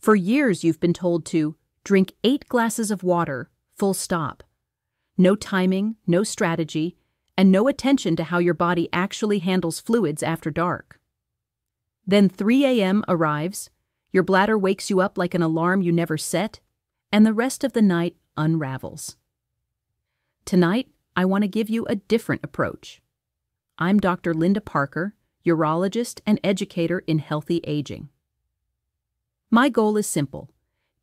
For years, you've been told to drink eight glasses of water, full stop. No timing, no strategy, and no attention to how your body actually handles fluids after dark. Then 3 a.m. arrives, your bladder wakes you up like an alarm you never set, and the rest of the night unravels. Tonight, I want to give you a different approach. I'm Dr. Linda Parker, urologist and educator in healthy aging. My goal is simple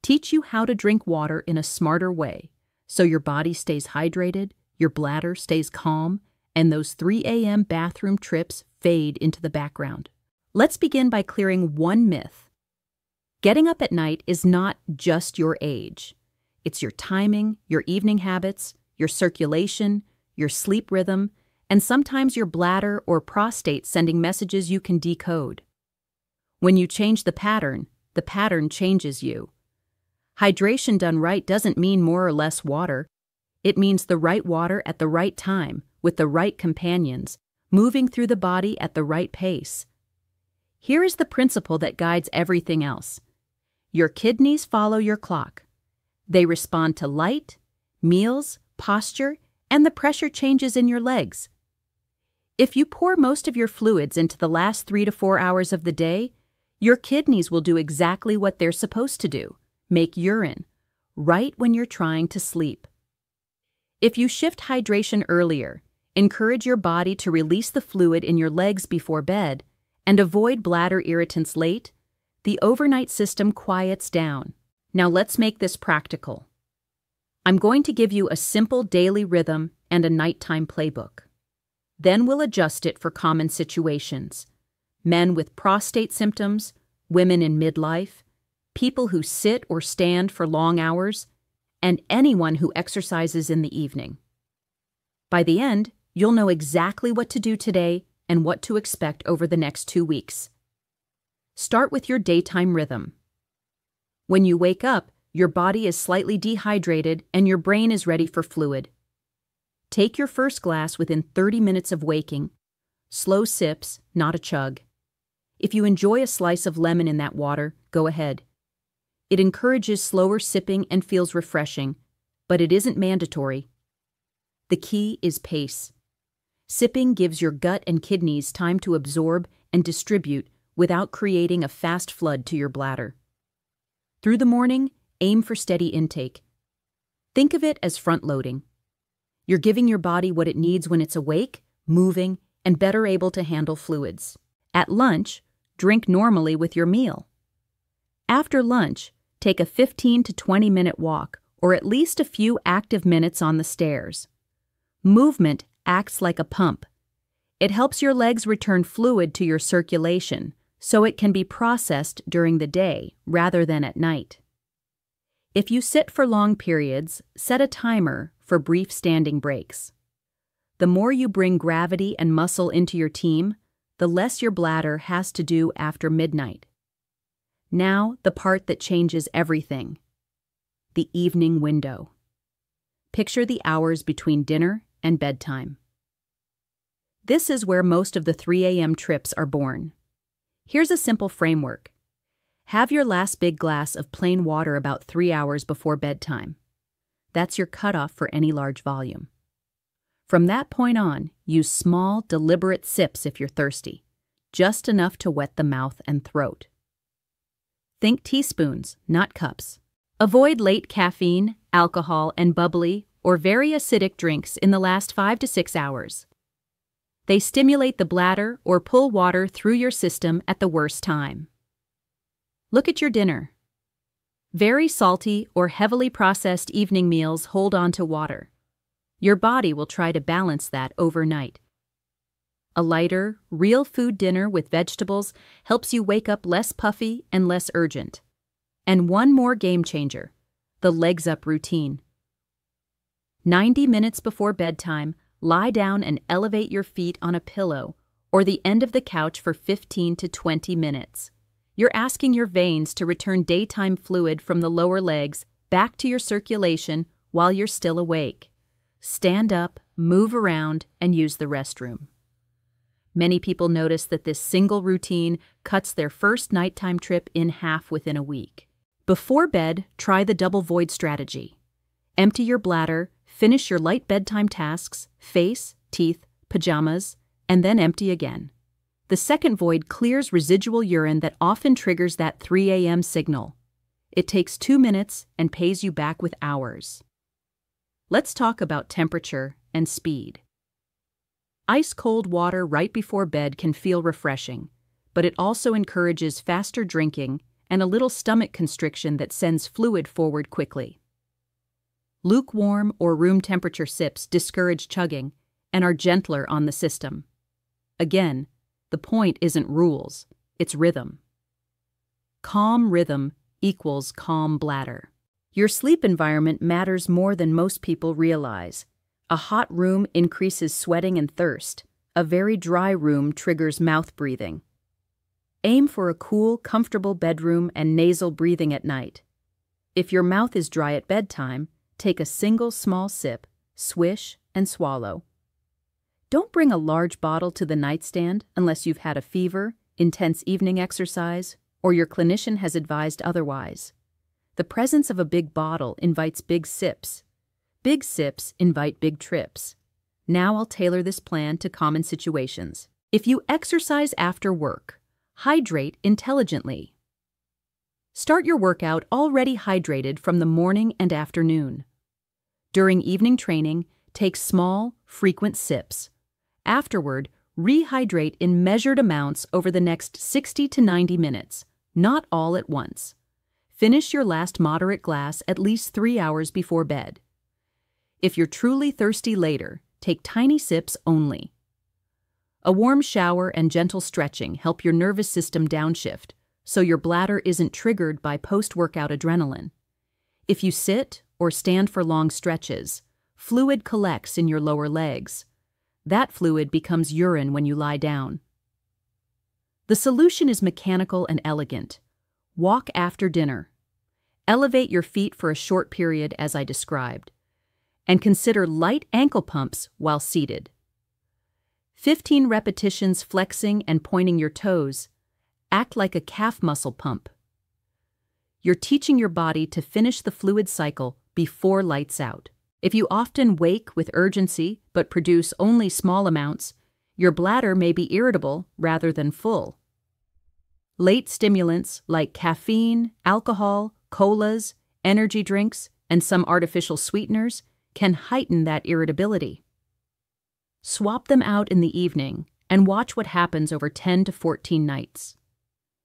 teach you how to drink water in a smarter way so your body stays hydrated, your bladder stays calm, and those 3 a.m. bathroom trips fade into the background. Let's begin by clearing one myth. Getting up at night is not just your age. It's your timing, your evening habits, your circulation, your sleep rhythm, and sometimes your bladder or prostate sending messages you can decode. When you change the pattern, the pattern changes you. Hydration done right doesn't mean more or less water. It means the right water at the right time, with the right companions, moving through the body at the right pace. Here is the principle that guides everything else. Your kidneys follow your clock. They respond to light, meals, posture, and the pressure changes in your legs. If you pour most of your fluids into the last three to four hours of the day, your kidneys will do exactly what they're supposed to do make urine, right when you're trying to sleep. If you shift hydration earlier, encourage your body to release the fluid in your legs before bed, and avoid bladder irritants late, the overnight system quiets down. Now let's make this practical. I'm going to give you a simple daily rhythm and a nighttime playbook. Then we'll adjust it for common situations men with prostate symptoms, women in midlife, people who sit or stand for long hours, and anyone who exercises in the evening. By the end, you'll know exactly what to do today and what to expect over the next two weeks. Start with your daytime rhythm. When you wake up, your body is slightly dehydrated and your brain is ready for fluid. Take your first glass within 30 minutes of waking. Slow sips, not a chug. If you enjoy a slice of lemon in that water, go ahead. It encourages slower sipping and feels refreshing, but it isn't mandatory. The key is pace. Sipping gives your gut and kidneys time to absorb and distribute without creating a fast flood to your bladder. Through the morning, aim for steady intake. Think of it as front loading. You're giving your body what it needs when it's awake, moving, and better able to handle fluids. At lunch, drink normally with your meal. After lunch, take a 15 to 20 minute walk or at least a few active minutes on the stairs. Movement acts like a pump. It helps your legs return fluid to your circulation so it can be processed during the day rather than at night. If you sit for long periods, set a timer for brief standing breaks. The more you bring gravity and muscle into your team, the less your bladder has to do after midnight. Now, the part that changes everything the evening window. Picture the hours between dinner and bedtime. This is where most of the 3 a.m. trips are born. Here's a simple framework have your last big glass of plain water about three hours before bedtime. That's your cutoff for any large volume. From that point on, use small, deliberate sips if you're thirsty, just enough to wet the mouth and throat. Think teaspoons, not cups. Avoid late caffeine, alcohol, and bubbly or very acidic drinks in the last five to six hours. They stimulate the bladder or pull water through your system at the worst time. Look at your dinner. Very salty or heavily processed evening meals hold on to water. Your body will try to balance that overnight. A lighter, real food dinner with vegetables helps you wake up less puffy and less urgent. And one more game changer the legs up routine. 90 minutes before bedtime, lie down and elevate your feet on a pillow or the end of the couch for 15 to 20 minutes. You're asking your veins to return daytime fluid from the lower legs back to your circulation while you're still awake. Stand up, move around, and use the restroom. Many people notice that this single routine cuts their first nighttime trip in half within a week. Before bed, try the double void strategy. Empty your bladder, finish your light bedtime tasks, face, teeth, pajamas, and then empty again. The second void clears residual urine that often triggers that 3 a.m. signal. It takes two minutes and pays you back with hours. Let's talk about temperature and speed. Ice cold water right before bed can feel refreshing, but it also encourages faster drinking and a little stomach constriction that sends fluid forward quickly. Lukewarm or room temperature sips discourage chugging and are gentler on the system. Again, the point isn't rules, it's rhythm. Calm rhythm equals calm bladder. Your sleep environment matters more than most people realize. A hot room increases sweating and thirst. A very dry room triggers mouth breathing. Aim for a cool, comfortable bedroom and nasal breathing at night. If your mouth is dry at bedtime, take a single small sip, swish, and swallow. Don't bring a large bottle to the nightstand unless you've had a fever, intense evening exercise, or your clinician has advised otherwise. The presence of a big bottle invites big sips. Big sips invite big trips. Now I'll tailor this plan to common situations. If you exercise after work, hydrate intelligently. Start your workout already hydrated from the morning and afternoon. During evening training, take small, frequent sips. Afterward, rehydrate in measured amounts over the next 60 to 90 minutes, not all at once. Finish your last moderate glass at least three hours before bed. If you're truly thirsty later, take tiny sips only. A warm shower and gentle stretching help your nervous system downshift, so your bladder isn't triggered by post workout adrenaline. If you sit or stand for long stretches, fluid collects in your lower legs. That fluid becomes urine when you lie down. The solution is mechanical and elegant. Walk after dinner. Elevate your feet for a short period as I described. And consider light ankle pumps while seated. 15 repetitions flexing and pointing your toes. Act like a calf muscle pump. You're teaching your body to finish the fluid cycle before lights out. If you often wake with urgency but produce only small amounts, your bladder may be irritable rather than full. Late stimulants like caffeine, alcohol, colas, energy drinks, and some artificial sweeteners can heighten that irritability. Swap them out in the evening and watch what happens over 10 to 14 nights.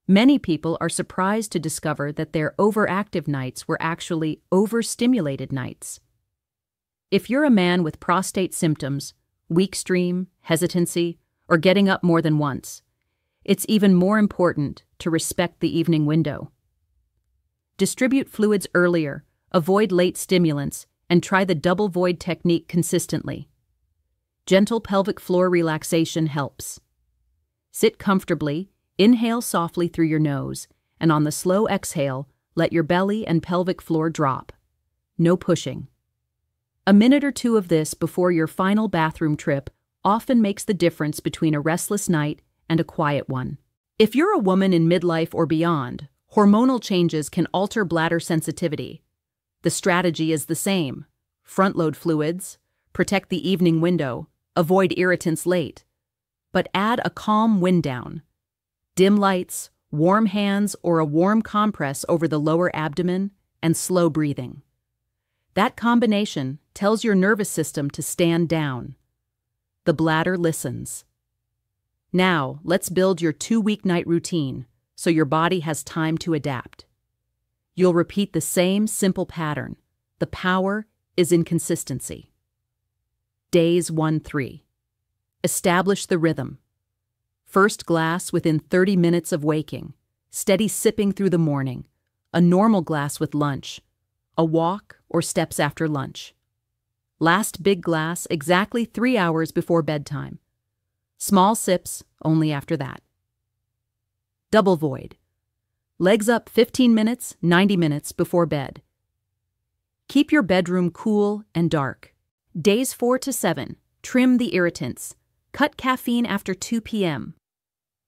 Many people are surprised to discover that their overactive nights were actually overstimulated nights. If you're a man with prostate symptoms, weak stream, hesitancy, or getting up more than once, it's even more important to respect the evening window. Distribute fluids earlier, avoid late stimulants, and try the double void technique consistently. Gentle pelvic floor relaxation helps. Sit comfortably, inhale softly through your nose, and on the slow exhale, let your belly and pelvic floor drop. No pushing. A minute or two of this before your final bathroom trip often makes the difference between a restless night and a quiet one. If you're a woman in midlife or beyond, hormonal changes can alter bladder sensitivity. The strategy is the same front load fluids, protect the evening window, avoid irritants late. But add a calm wind down. Dim lights, warm hands, or a warm compress over the lower abdomen, and slow breathing. That combination tells your nervous system to stand down. The bladder listens. Now, let's build your two-week night routine so your body has time to adapt. You'll repeat the same simple pattern. The power is in consistency. Days 1 3. Establish the rhythm. First glass within 30 minutes of waking, steady sipping through the morning, a normal glass with lunch, a walk or steps after lunch. Last big glass exactly three hours before bedtime. Small sips only after that. Double void. Legs up 15 minutes, 90 minutes before bed. Keep your bedroom cool and dark. Days 4 to 7. Trim the irritants. Cut caffeine after 2 p.m.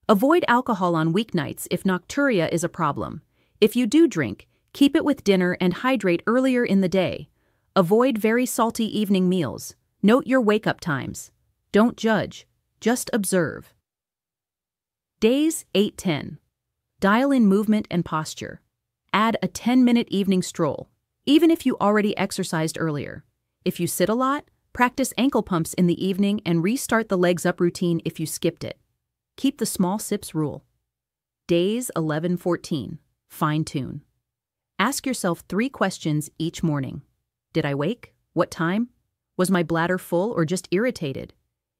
Avoid alcohol on weeknights if nocturia is a problem. If you do drink, Keep it with dinner and hydrate earlier in the day. Avoid very salty evening meals. Note your wake up times. Don't judge, just observe. Days 8 10. Dial in movement and posture. Add a 10 minute evening stroll, even if you already exercised earlier. If you sit a lot, practice ankle pumps in the evening and restart the legs up routine if you skipped it. Keep the small sips rule. Days 11 14. Fine tune. Ask yourself three questions each morning Did I wake? What time? Was my bladder full or just irritated?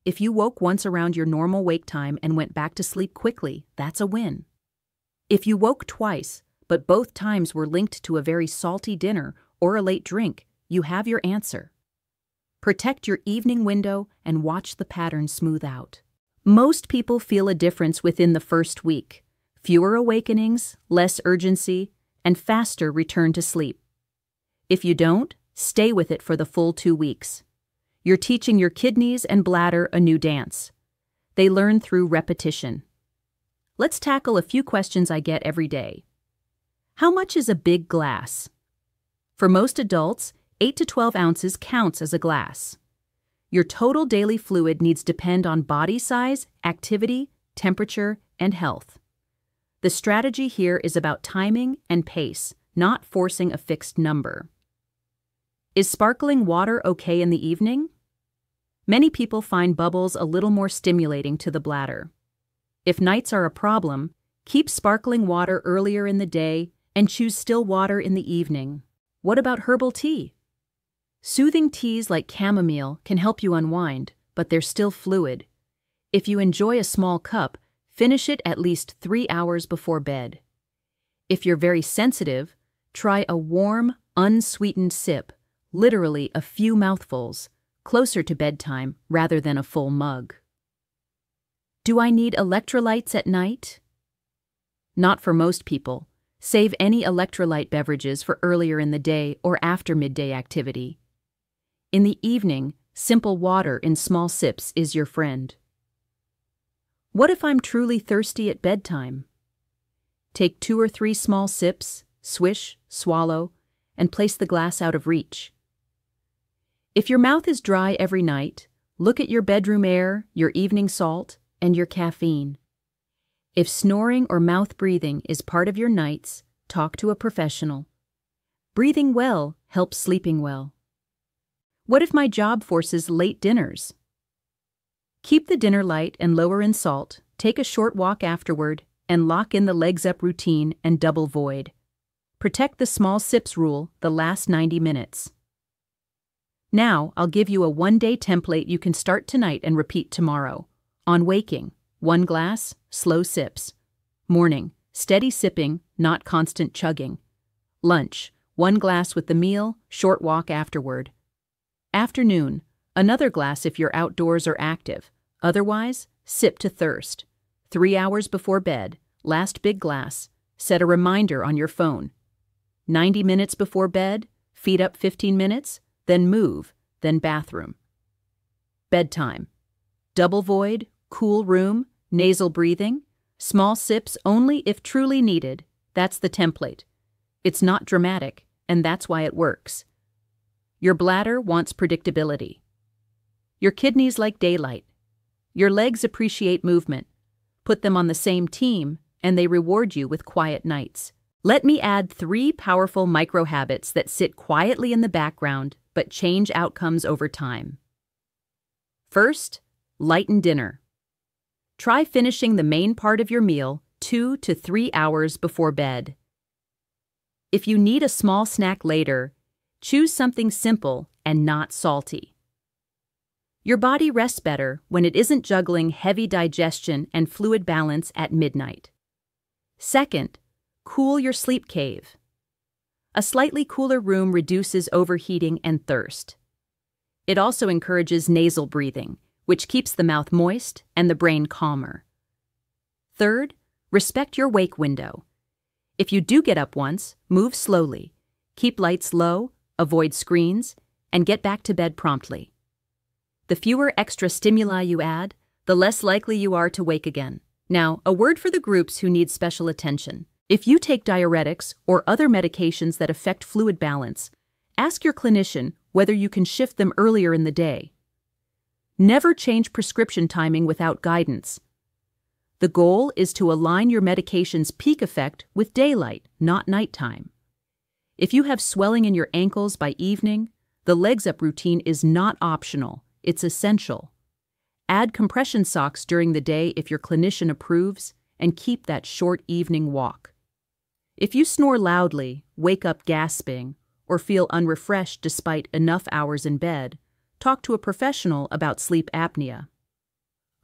If you woke once around your normal wake time and went back to sleep quickly, that's a win. If you woke twice, but both times were linked to a very salty dinner or a late drink, you have your answer. Protect your evening window and watch the pattern smooth out. Most people feel a difference within the first week fewer awakenings, less urgency, and faster return to sleep. If you don't, stay with it for the full two weeks. You're teaching your kidneys and bladder a new dance. They learn through repetition. Let's tackle a few questions I get every day. How much is a big glass? For most adults, 8 to 12 ounces counts as a glass. Your total daily fluid needs depend on body size, activity, temperature, and health. The strategy here is about timing and pace, not forcing a fixed number. Is sparkling water okay in the evening? Many people find bubbles a little more stimulating to the bladder. If nights are a problem, keep sparkling water earlier in the day and choose still water in the evening. What about herbal tea? Soothing teas like chamomile can help you unwind, but they're still fluid. If you enjoy a small cup, Finish it at least three hours before bed. If you're very sensitive, try a warm, unsweetened sip, literally a few mouthfuls, closer to bedtime rather than a full mug. Do I need electrolytes at night? Not for most people. Save any electrolyte beverages for earlier in the day or after midday activity. In the evening, simple water in small sips is your friend. What if I'm truly thirsty at bedtime? Take two or three small sips, swish, swallow, and place the glass out of reach. If your mouth is dry every night, look at your bedroom air, your evening salt, and your caffeine. If snoring or mouth breathing is part of your nights, talk to a professional. Breathing well helps sleeping well. What if my job forces late dinners? Keep the dinner light and lower in salt, take a short walk afterward, and lock in the legs up routine and double void. Protect the small sips rule the last 90 minutes. Now, I'll give you a one day template you can start tonight and repeat tomorrow. On waking, one glass, slow sips. Morning, steady sipping, not constant chugging. Lunch, one glass with the meal, short walk afterward. Afternoon, another glass if you're outdoors or active. Otherwise, sip to thirst. Three hours before bed, last big glass, set a reminder on your phone. 90 minutes before bed, feed up 15 minutes, then move, then bathroom. Bedtime. Double void, cool room, nasal breathing, small sips only if truly needed. That's the template. It's not dramatic, and that's why it works. Your bladder wants predictability. Your kidneys like daylight. Your legs appreciate movement. Put them on the same team, and they reward you with quiet nights. Let me add three powerful micro habits that sit quietly in the background but change outcomes over time. First, lighten dinner. Try finishing the main part of your meal two to three hours before bed. If you need a small snack later, choose something simple and not salty. Your body rests better when it isn't juggling heavy digestion and fluid balance at midnight. Second, cool your sleep cave. A slightly cooler room reduces overheating and thirst. It also encourages nasal breathing, which keeps the mouth moist and the brain calmer. Third, respect your wake window. If you do get up once, move slowly. Keep lights low, avoid screens, and get back to bed promptly. The fewer extra stimuli you add, the less likely you are to wake again. Now, a word for the groups who need special attention. If you take diuretics or other medications that affect fluid balance, ask your clinician whether you can shift them earlier in the day. Never change prescription timing without guidance. The goal is to align your medication's peak effect with daylight, not nighttime. If you have swelling in your ankles by evening, the legs up routine is not optional, it's essential. Add compression socks during the day if your clinician approves, and keep that short evening walk. If you snore loudly, wake up gasping, or feel unrefreshed despite enough hours in bed, talk to a professional about sleep apnea.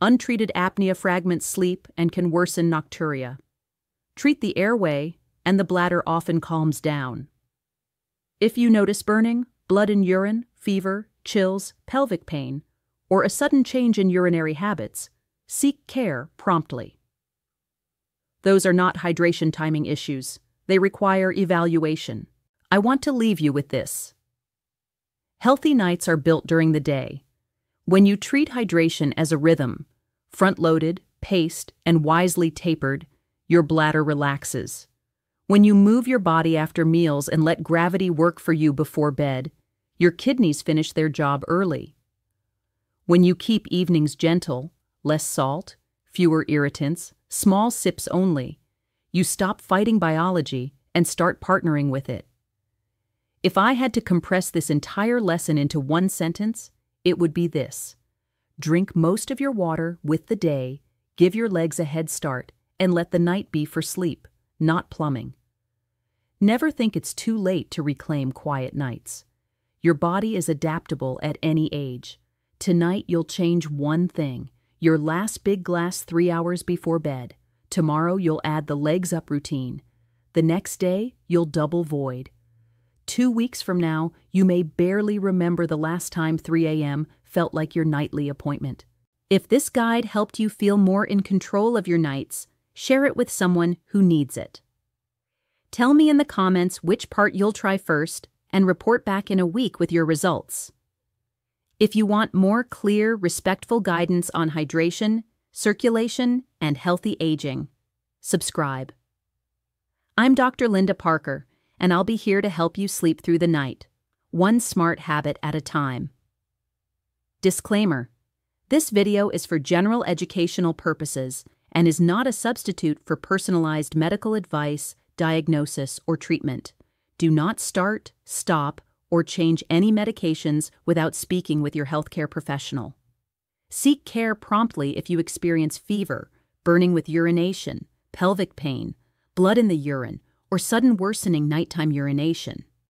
Untreated apnea fragments sleep and can worsen nocturia. Treat the airway, and the bladder often calms down. If you notice burning, blood in urine, fever, chills, pelvic pain, or a sudden change in urinary habits, seek care promptly. Those are not hydration timing issues. They require evaluation. I want to leave you with this. Healthy nights are built during the day. When you treat hydration as a rhythm, front loaded, paced, and wisely tapered, your bladder relaxes. When you move your body after meals and let gravity work for you before bed, your kidneys finish their job early. When you keep evenings gentle, less salt, fewer irritants, small sips only, you stop fighting biology and start partnering with it. If I had to compress this entire lesson into one sentence, it would be this Drink most of your water with the day, give your legs a head start, and let the night be for sleep, not plumbing. Never think it's too late to reclaim quiet nights. Your body is adaptable at any age. Tonight you'll change one thing your last big glass three hours before bed. Tomorrow you'll add the legs up routine. The next day you'll double void. Two weeks from now, you may barely remember the last time 3 a.m. felt like your nightly appointment. If this guide helped you feel more in control of your nights, share it with someone who needs it. Tell me in the comments which part you'll try first and report back in a week with your results. If you want more clear, respectful guidance on hydration, circulation, and healthy aging, subscribe. I'm Dr. Linda Parker, and I'll be here to help you sleep through the night, one smart habit at a time. Disclaimer This video is for general educational purposes and is not a substitute for personalized medical advice diagnosis, or treatment. Do not start, stop, or change any medications without speaking with your healthcare professional. Seek care promptly if you experience fever, burning with urination, pelvic pain, blood in the urine, or sudden worsening nighttime urination.